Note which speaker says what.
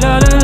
Speaker 1: da da